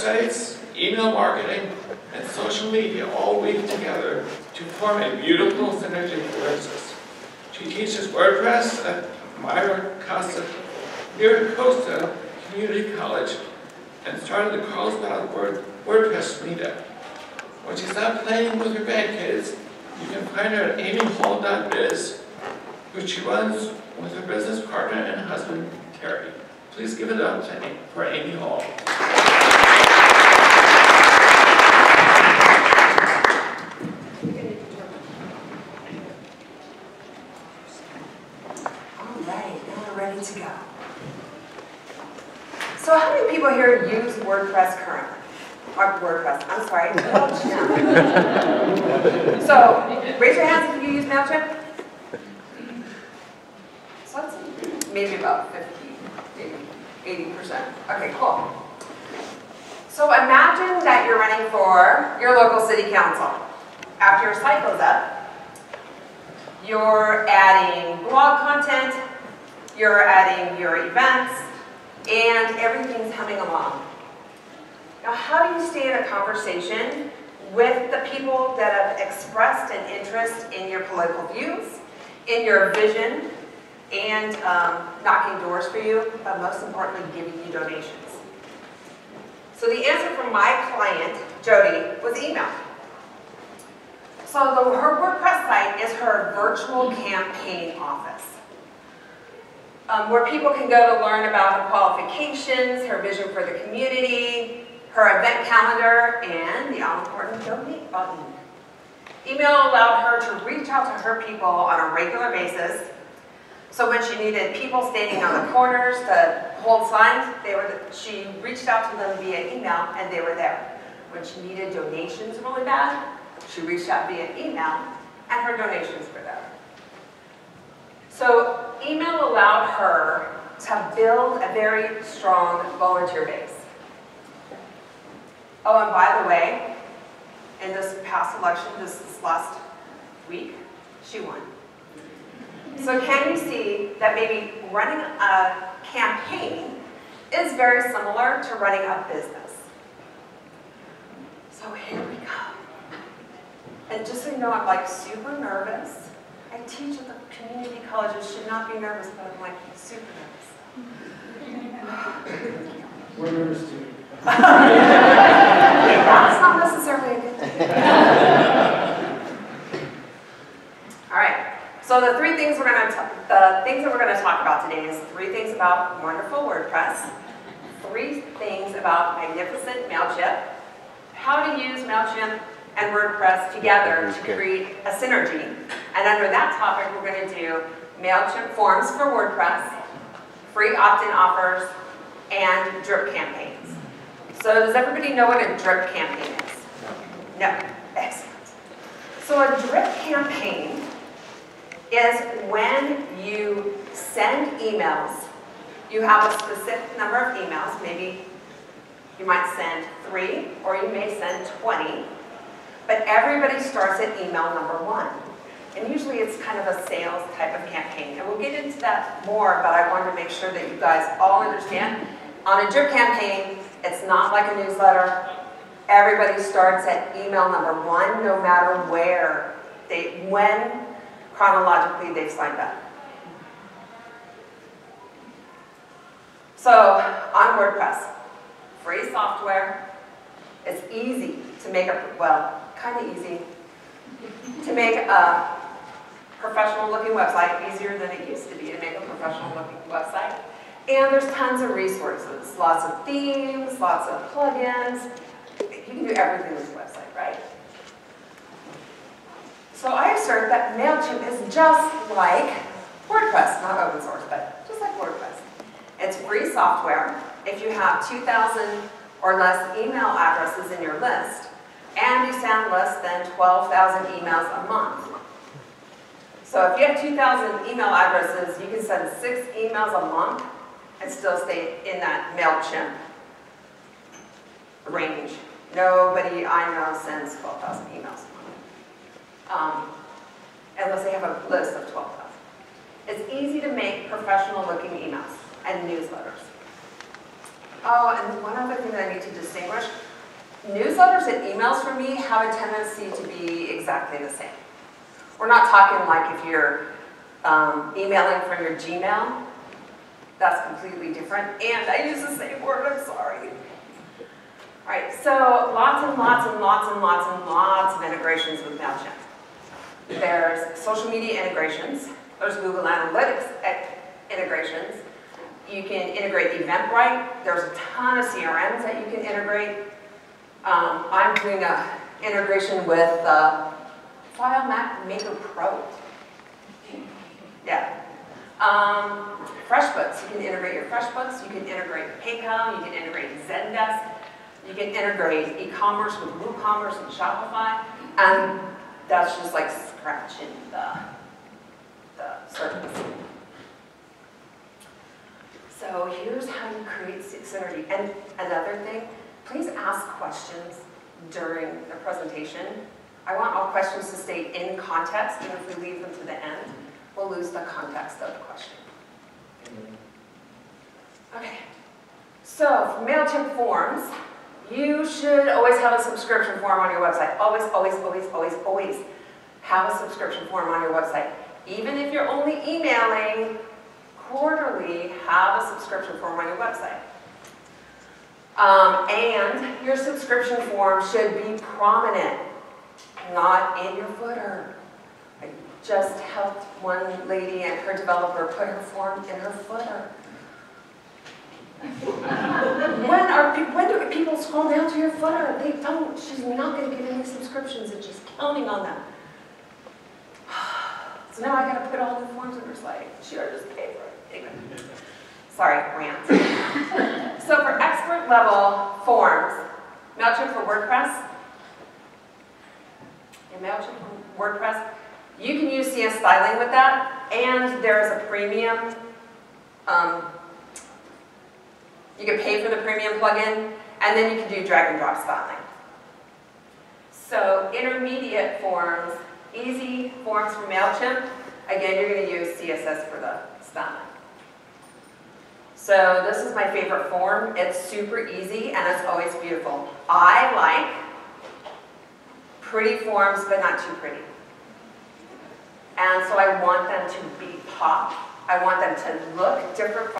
websites, email marketing, and social media all weave together to form a beautiful synergy for business. She teaches WordPress at Myra Costa, MiraCosta Community College and started the Carlsbad Word, WordPress meetup. When she's not playing with her grandkids, you can find her at amyhall.biz, which she runs with her business partner and husband, Terry. Please give it up to, for Amy Hall. All right, now we're ready to go. So how many people here use WordPress currently? Or WordPress, I'm sorry, MailChimp. So raise your hands if you use MailChimp. So that's maybe about 50, maybe 80%. Okay, cool. So imagine that you're running for your local city council. After your cycle's up, you're adding blog content, you're adding your events, and everything's humming along. Now, how do you stay in a conversation with the people that have expressed an interest in your political views, in your vision, and um, knocking doors for you, but most importantly, giving you donations? So the answer from my client, Jody, was email. So the, her WordPress site is her virtual campaign office, um, where people can go to learn about her qualifications, her vision for the community, her event calendar, and the all-important donate button. Email allowed her to reach out to her people on a regular basis. So when she needed people standing on the corners to hold signs, they were, she reached out to them via email and they were there. When she needed donations really bad, she reached out via email, and her donations were there. So email allowed her to build a very strong volunteer base. Oh, and by the way, in this past election, this, this last week, she won. So can you see that maybe running a campaign is very similar to running a business? So here we go. And just so you know, I'm like super nervous. I teach at the community colleges, should not be nervous, but I'm like super nervous. We're nervous too. That's not necessarily a good thing. All right. So the three things we're going to the things that we're going to talk about today is three things about wonderful WordPress, three things about magnificent Mailchimp, how to use Mailchimp and WordPress together to create a synergy. And under that topic, we're going to do MailChimp forms for WordPress, free opt-in offers, and drip campaigns. So does everybody know what a drip campaign is? No. Excellent. So a drip campaign is when you send emails, you have a specific number of emails, maybe you might send three or you may send 20 but everybody starts at email number one. And usually it's kind of a sales type of campaign. And we'll get into that more, but I wanted to make sure that you guys all understand. On a drip campaign, it's not like a newsletter. Everybody starts at email number one, no matter where they, when chronologically they've signed up. So on WordPress, free software. It's easy to make a, well, kind of easy to make a professional looking website easier than it used to be to make a professional looking website. And there's tons of resources, lots of themes, lots of plugins. You can do everything with your website, right? So I assert that MailChimp is just like WordPress, not open source, but just like WordPress. It's free software. If you have 2,000 or less email addresses in your list, and you send less than 12,000 emails a month. So if you have 2,000 email addresses, you can send six emails a month and still stay in that MailChimp range. Nobody I know sends 12,000 emails a month. Um, unless they have a list of 12,000. It's easy to make professional looking emails and newsletters. Oh, and one other thing that I need to distinguish, newsletters and emails for me have a tendency to be exactly the same. We're not talking like if you're um, emailing from your Gmail, that's completely different, and I use the same word, I'm sorry. All right, so lots and lots and lots and lots and lots of integrations with MailChimp. There's social media integrations, there's Google Analytics eh, integrations, you can integrate Eventbrite. There's a ton of CRMs that you can integrate. Um, I'm doing a integration with uh, FileMaker Maker Pro. Yeah. Um, FreshBooks, you can integrate your FreshBooks, you can integrate PayPal, you can integrate Zendesk, you can integrate e-commerce with WooCommerce and Shopify, and that's just like scratching the, the surface. So here's how you create synergy. And another thing, please ask questions during the presentation. I want all questions to stay in context, and if we leave them to the end, we'll lose the context of the question. Okay, so for MailChimp forms, you should always have a subscription form on your website. Always, always, always, always, always have a subscription form on your website. Even if you're only emailing, quarterly have a subscription form on your website. Um, and your subscription form should be prominent, not in your footer. I just helped one lady and her developer put her form in her footer. when are when do people scroll down to your footer? They don't. She's not going to get any subscriptions, and she's counting on them. So now I got to put all the forms in her site. She already just pay for it. Sorry, rant. so for expert level forms, MailChimp for WordPress, MailChimp WordPress, you can use CSS styling with that, and there's a premium, um, you can pay for the premium plugin, and then you can do drag and drop styling. So intermediate forms, easy forms for MailChimp, again, you're going to use CSS for the styling. So this is my favorite form. It's super easy and it's always beautiful. I like pretty forms, but not too pretty. And so I want them to be pop. I want them to look different